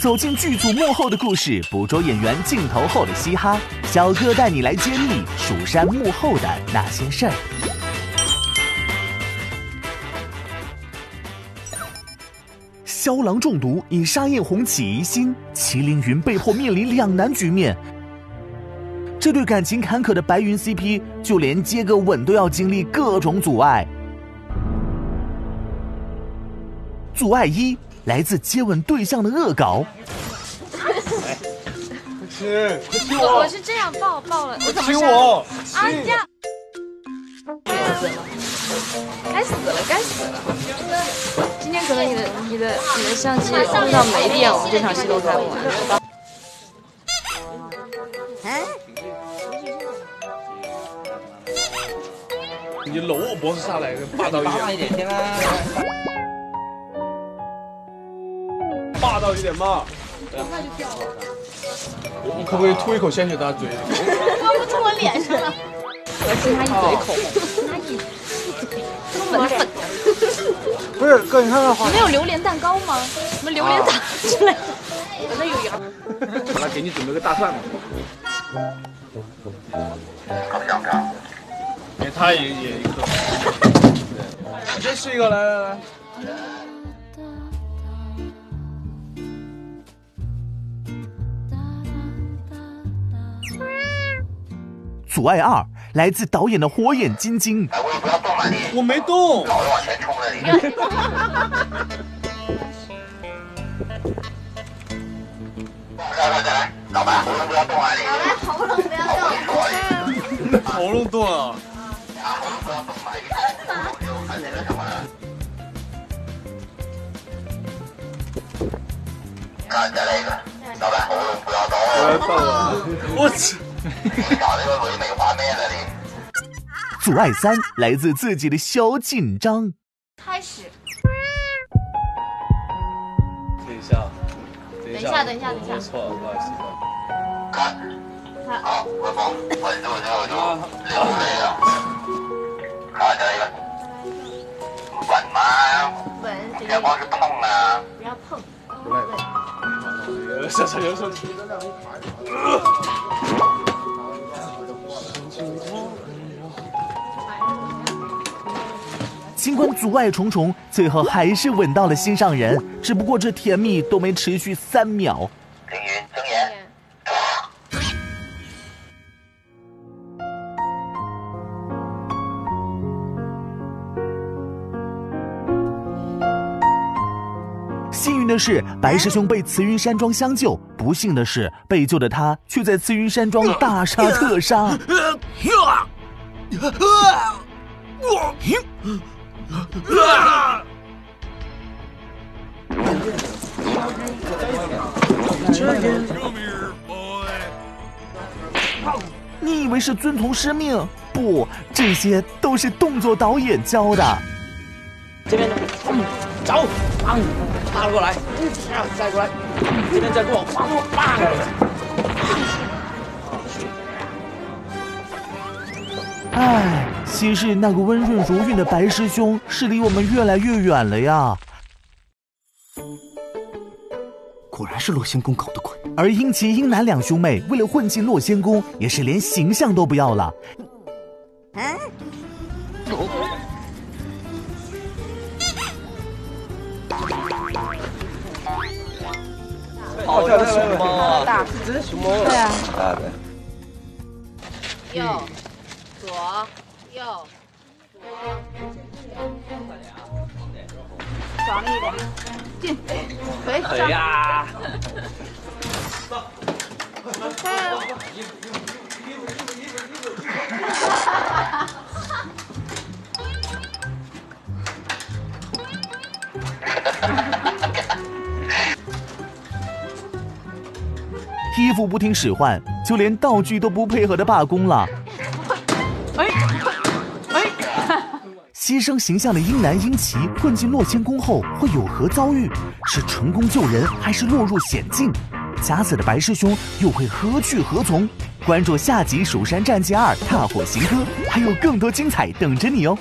走进剧组幕后的故事，捕捉演员镜头后的嘻哈。小哥带你来揭秘蜀山幕后的那些事儿。萧郎中毒，引沙艳红起疑心，麒麟云被迫面临两难局面。这对感情坎坷的白云 CP，就连接个吻都要经历各种阻碍。阻碍一。来自接吻对象的恶搞。亲，亲我！我是这样抱抱了，我怎么亲我？啊呀！该死了，该死了！今天可能你的、你的、你的相机路上没电，我们这场戏都开不完。你搂我脖子下来，霸道一点，天啊！霸道一点嘛！我可不可以吐一口鲜血在他嘴里？我不吐我脸上了，我亲他一嘴口红，他一嘴，粉粉的。不是哥，你看看花。你们有榴莲蛋糕吗？什么榴莲塔之类的？那有牙。我来给你准备个大蒜。给他也也一个。你先吃一个，来来来。阻碍二来自导演的火眼金睛。我没动。老往前冲了你。再来再来，老白喉咙不要动啊你。老白喉咙不要动。喉咙动了。喉咙不要动嘛，一动就还那个什么了。看再来一个，老白喉咙不要动。我要动了。我去。搞这个唯美画面了你。阻碍三来自自己的小紧张。开始。等一下，等一下，等一下，等一下。我错了，不好意思。看。好，稳住，稳住，稳住，流泪了。看这一个。稳吗？稳。别光是碰啊。不要碰。不累。下场有手机。尽管阻碍重重，最后还是吻到了心上人。只不过这甜蜜都没持续三秒。凌云睁眼。幸运的是，白师兄被慈云山庄相救；不幸的是，被救的他却在慈云山庄大杀特杀。你以为是遵从师命？不，这些都是动作导演教的。这边，走，棒，趴过来，再过来，这边再过，棒，棒。唉，昔日那个温润如玉的白师兄，是离我们越来越远了呀。果然是洛仙宫搞的鬼。而英奇、英男两兄妹为了混进洛仙宫，也是连形象都不要了。嗯。好大的熊猫啊！这是熊猫。对啊。大的。右。左右，爽利一点，进，腿上。呀！加油！衣服不听使唤，就连道具都不配合的罢工了。牺牲形象的英男英奇混进洛仙宫后会有何遭遇？是成功救人，还是落入险境？假死的白师兄又会何去何从？关注下集《蜀山战记二：踏火行歌》，还有更多精彩等着你哦！